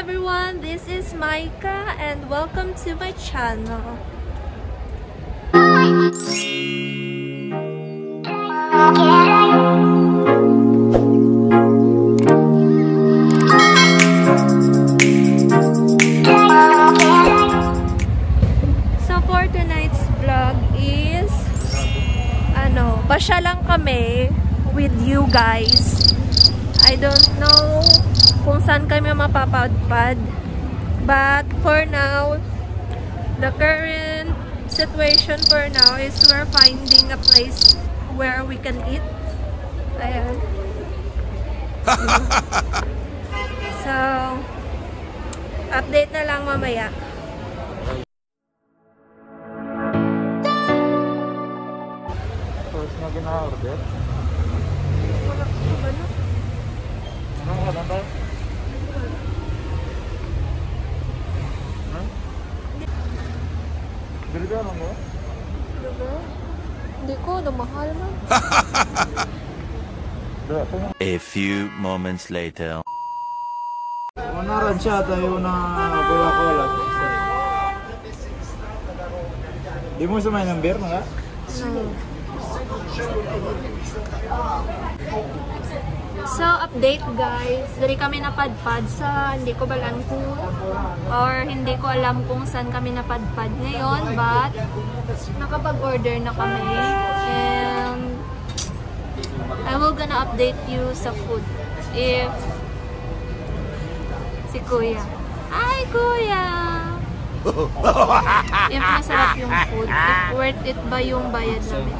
everyone, this is Maika and welcome to my channel. So for tonight's vlog is ano, pasya lang kami with you guys. I don't know kung saan kami mapapadpad. But for now, the current situation for now is we're finding a place where we can eat. Ayan. so, update na lang mamaya. First na gina-order. Wala ko ba no? Ano ka lang tayo? Ano? Lang mo? Diba? Hindi ko, mahal man. Dala ko nga. A few moments later. Manaran siya tayo na Coca-Cola. Di mo sumay ng beer na So, update guys. Dari kami napadpad sa hindi ko balan kung or hindi ko alam kung saan kami napadpad ngayon but nakapag-order na kami and I will gonna update you sa food if si Kuya. Hi Kuya! if masarap yung food, if worth it ba yung bayad namin.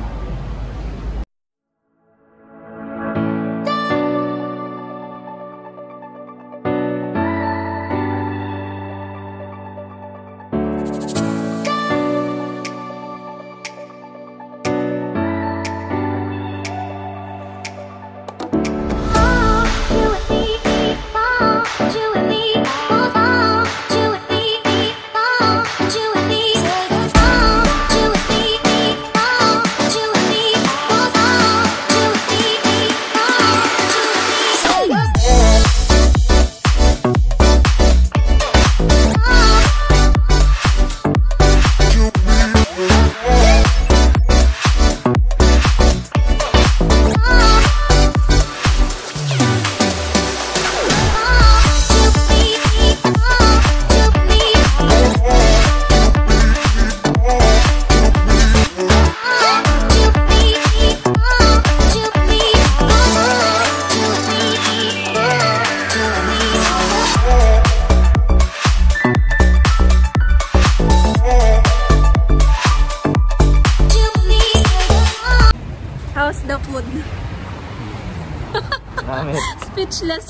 Namit. Speechless.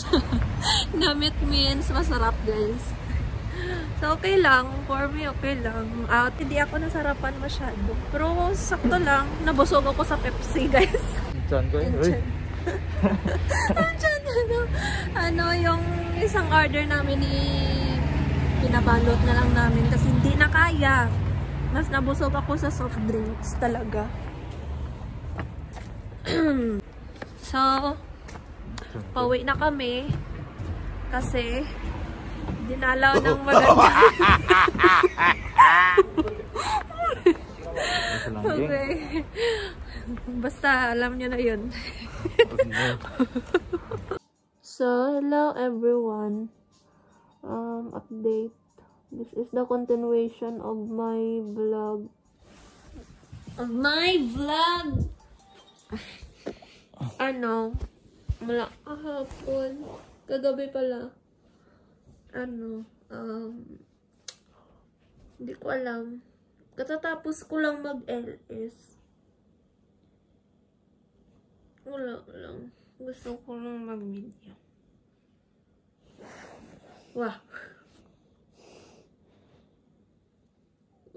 Namit means masarap, guys. So, okay lang. For me, okay lang. At hindi ako nasarapan masyado. Pero, sakto lang. Nabusog ako sa Pepsi, guys. Saan ko yun? Andyan, ano, ano, yung isang order namin ni pinabalot na lang namin kasi hindi na kaya. Mas nabusog ako sa soft drinks talaga. so, pauwi na kami kasi dinalaw ng maganda. Okay. Basta alam nyo na yun. So, hello everyone. Um, update. This is the continuation of my vlog. Of my vlog! ano? Mula kahapon. Kagabi pala. Ano? Um, hindi ko alam. Katatapos ko lang mag-LS. Wala lang. Gusto ko lang mag-video. Wah.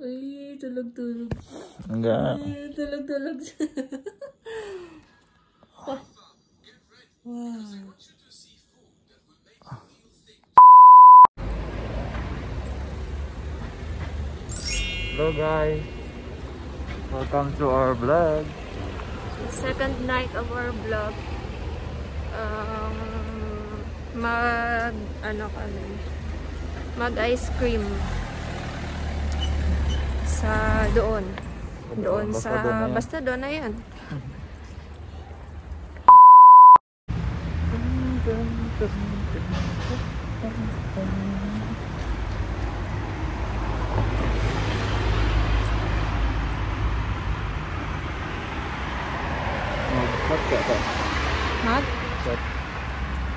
Ay, tulog-tulog. Hanggang. Ay, tulog-tulog. Wow. Hello guys. Welcome to our vlog. second night of our vlog. Um, mag, ano kami, mag-ice cream. Sa doon. Doon sa... Basta doon na yan. Ito. Mag? Shot.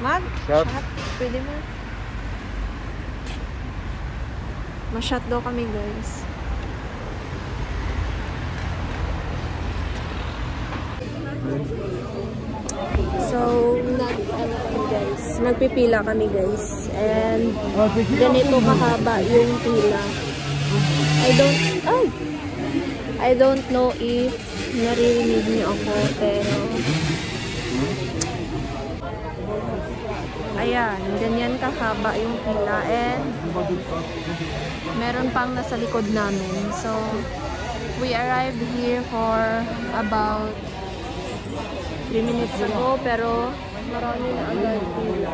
Mag? Shot. Pwede mo. Ma-shot daw kami guys. So, guys, nagpipila kami guys. And, ganito kahaba yung pila. I don't, ay! I don't know if naririnig niyo ako, pero, ayan, ganyan kahaba yung pila. And, meron pang nasa likod namin. So, we arrived here for about 3 minutes ago, pero marami na agad pila.